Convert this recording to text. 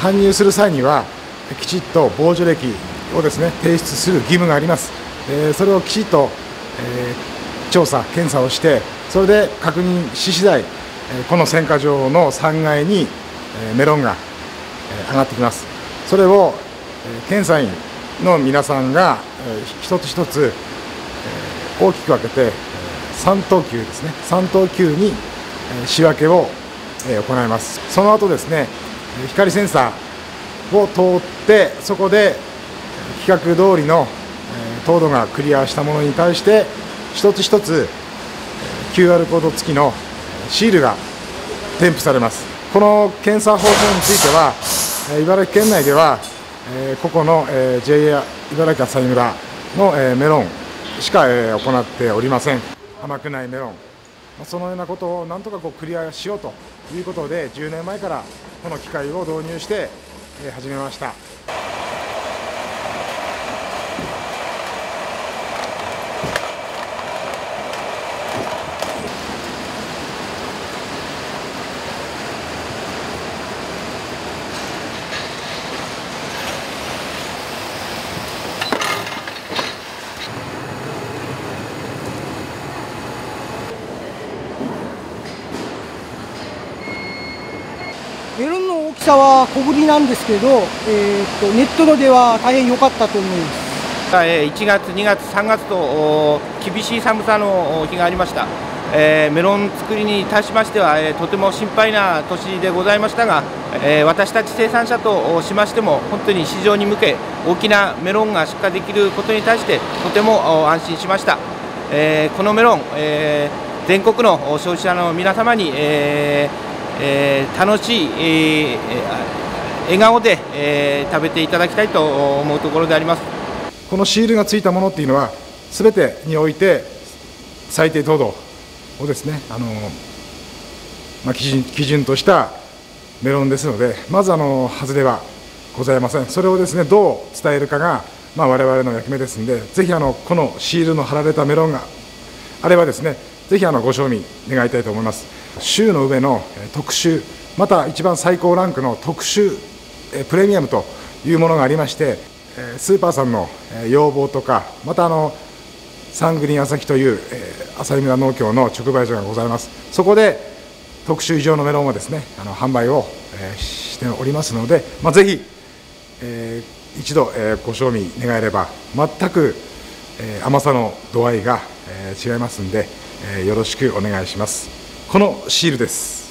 搬入する際にはきちっと防除歴をですね提出する義務があります。それをきちっと調査検査をしてそれで確認し次第この選果場の3階にメロンが上がってきます。それを検査員の皆さんが一つ一つ大きく分けて3等級ですね。3等級に仕分けを行います。その後ですね光センサーを通ってそこで規格通りの糖度がクリアしたものに対して一つ一つ QR コード付きのシールが添付されます。この検査方法については茨城県内では個々の JA 茨城朝日村のメロンしか行っておりません。甘くないメロン。そのようなことをなんとかこうクリアしようということで10年前からこの機械を導入して始めました。の大きさは小ぶりなんですけど、えーと、ネットのでは大変良かったと思います。1月、2月、3月と厳しい寒さの日がありました、えー、メロン作りに対しましては、えー、とても心配な年でございましたが、えー、私たち生産者としましても本当に市場に向け大きなメロンが出荷できることに対してとても安心しました、えこのメロン、え全国の消費者の皆様に、えーえー、楽しい、えー、笑顔で、えー、食べていただきたいと思うところでありますこのシールがついたものっていうのはすべてにおいて最低糖度をですねあの、まあ、基準基準としたメロンですのでまずあの外れはございませんそれをですねどう伝えるかが、まあ、我々の役目ですのでぜひあのこのシールの貼られたメロンがあればですねぜひあのご賞味願いたいと思います。州の上の特集、また一番最高ランクの特集、プレミアムというものがありまして、スーパーさんの要望とか、またあのサングリーン朝日という朝日村農協の直売所がございます。そこで特集以上のメロンをですねあの販売をしておりますので、まあ、ぜひ、えー、一度、え、ご賞味願えれば全く、え、甘さの度合いが、え、違いますんで。えよろしくお願いしますこのシールです。